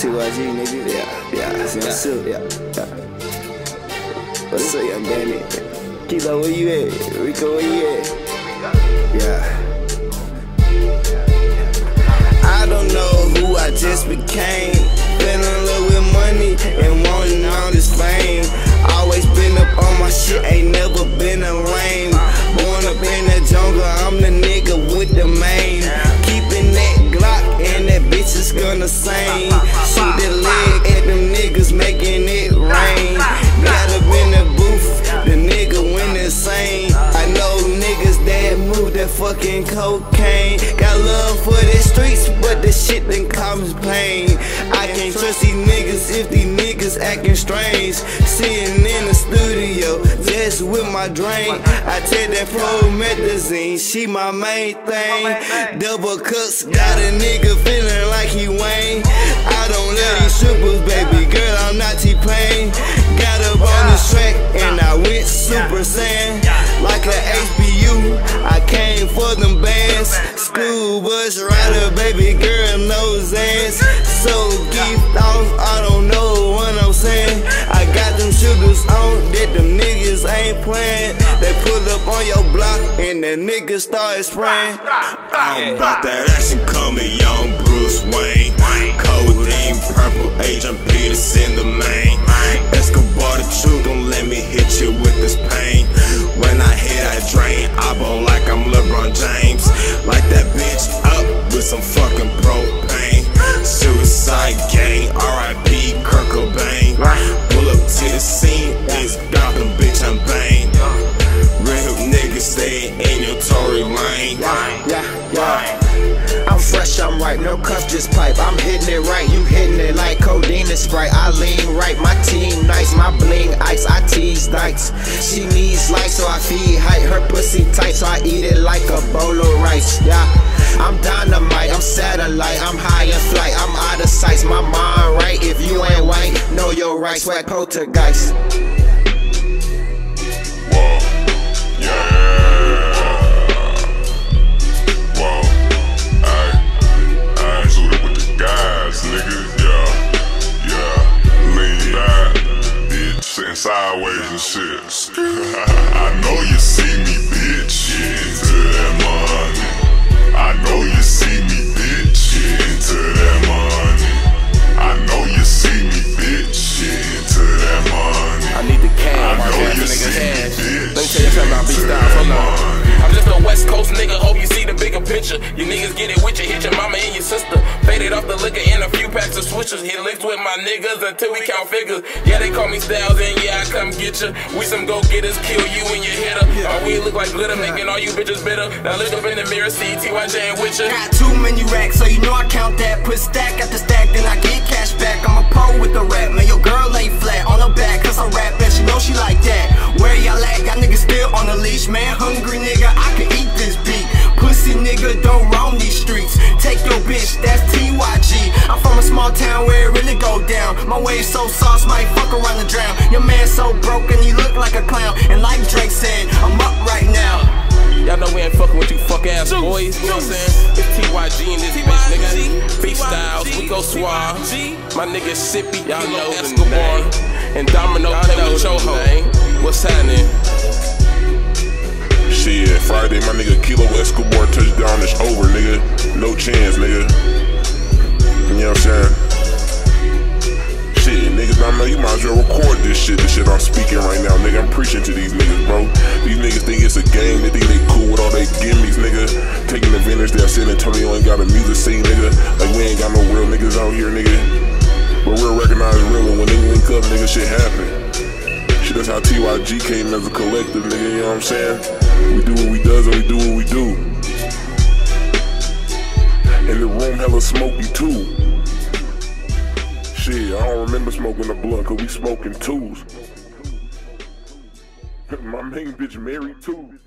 TYG, nigga. Yeah, yeah. Still, yeah, yeah. What's up, young Danny? Kilo, where you at? Rico, where you at? Yeah. I don't know who I just became. Fell in love with money and wanting all this fame. Always been up on my shit, ain't never been a lame. Born up in the jungle, I'm the nigga with the main. Keeping that Glock and that bitch is gonna sing. Fucking cocaine. Got love for the streets, but the shit then comes pain. I can't trust these niggas if these niggas acting strange. Sitting in the studio, just with my drink. I take that promethazine, she my main thing. Double cups, got a nigga feeling like he Wayne. I don't love these strippers, baby girl, I'm not T-Pain. Got up on this track and I went super saiyan. Like a HBU, for them bands. School bus rider, baby girl knows ass. So geeked off, I don't know what I'm saying. I got them sugars on that them niggas ain't playing. They pull up on your block and the niggas start spraying. I'm about that action coming, young Bruce Wayne. Codeine, purple agent Peters in the main. Fucking propane. Suicide gang, RIP Kurt Cobain. Pull up to the scene, it's Gotham, bitch, I'm Bane. Real niggas stay in your Tory lane. Yeah, yeah. I'm fresh, I'm right, no cuff, just pipe. I'm hitting it right, you hitting it like codeine and sprite. I lean right, my team nice, my bling ice, I tease dykes. She needs light, so I feed height. Her pussy tight, so I eat it like a bowl of rice. Yeah, I'm dynamite, Satellite, I'm high in flight, I'm out of sight. My mind right, if you ain't white, know your right. Swag poltergeist. Whoa, yeah. Whoa, bigger picture. You niggas get it with you, hit your mama and your sister. Faded off the liquor and a few packs of switches. Hit licks with my niggas until we count figures. Yeah, they call me Stylez and yeah, I come get you. We some go getters, kill you and your hitter. Our oh, we look like glitter, making all you bitches bitter. Now look up in the mirror, see TYJ and with you. Got too many racks, so you know I count that. Put stack after stack, then I get cash back. I'm a pro with the rap, man. Your girl lay flat on her back, cause I rap and she know she like that. Where y'all at? Y'all niggas still on the leash, man. Hungry nigga, town where it really go down. My wave so sauce, might fuck around and drown. Your man so broken, he look like a clown. And like Drake said, I'm up right now. Y'all know we ain't fucking with you fuck ass boys, you know what I'm saying? It's TYG in this bitch, nigga. Freestyles, we go suave. My nigga Sippy, y'all know Escobar. And Domino play with Choho. What's happening? Shit, Friday, my nigga Kilo Escobar touchdown is over, nigga. No chance, nigga. Might as well record this shit, this shit I'm speaking right now, nigga. I'm preaching to these niggas, bro. These niggas think it's a game, they think they cool with all they gimmies, nigga. Taking advantage that San Antonio ain't got a music scene, nigga. Like, we ain't got no real niggas out here, nigga. But we'll recognize real and when they link up, nigga, shit happen. Shit, that's how TYG came as a collective, nigga, you know what I'm saying? We do what we does and we do what we do. And the room hella smoky too. Shit, I don't remember smoking a blunt cause we smoking twos. My main bitch married too.